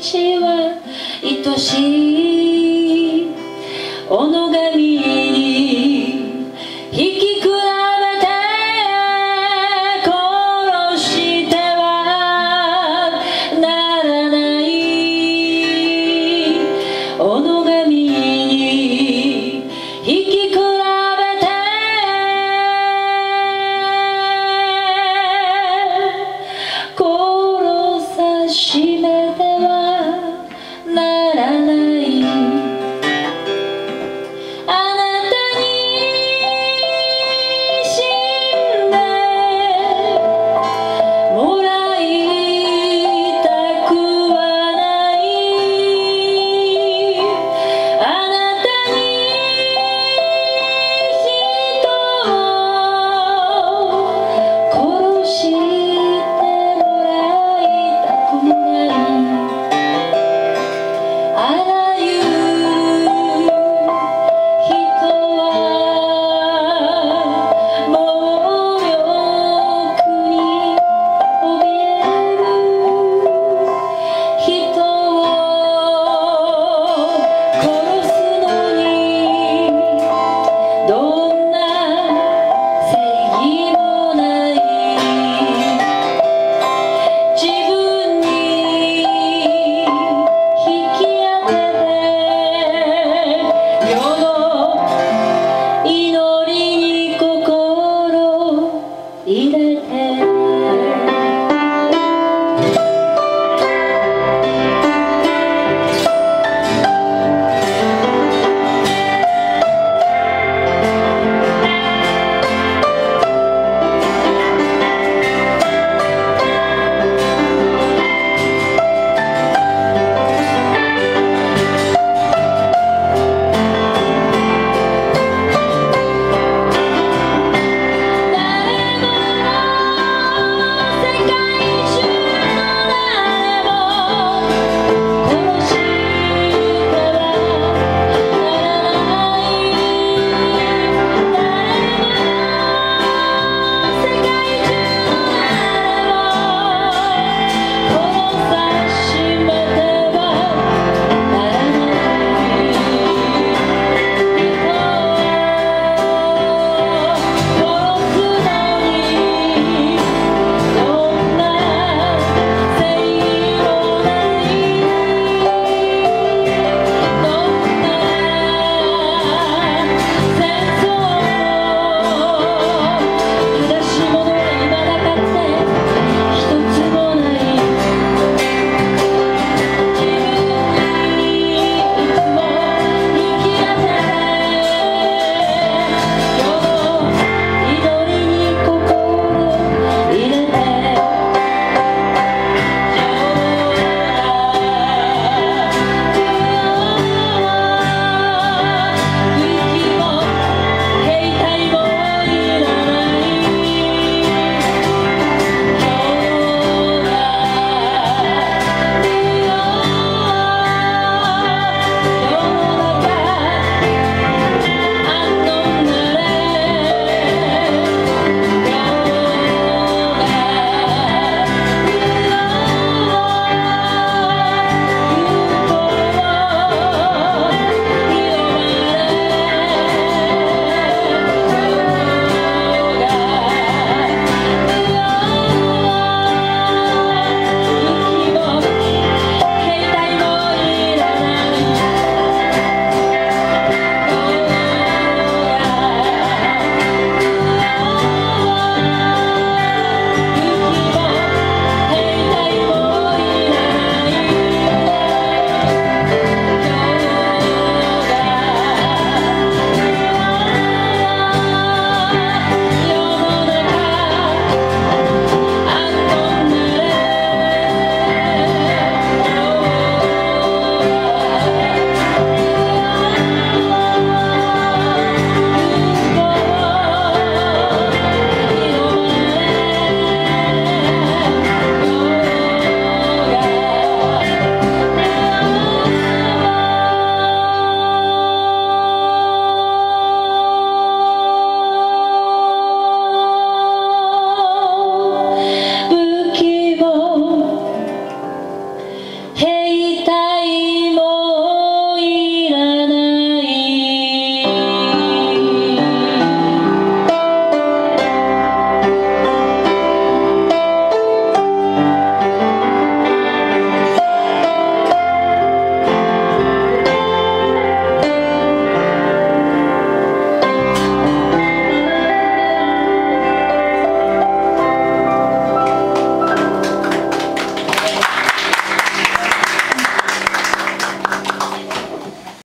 ちは愛しい。己が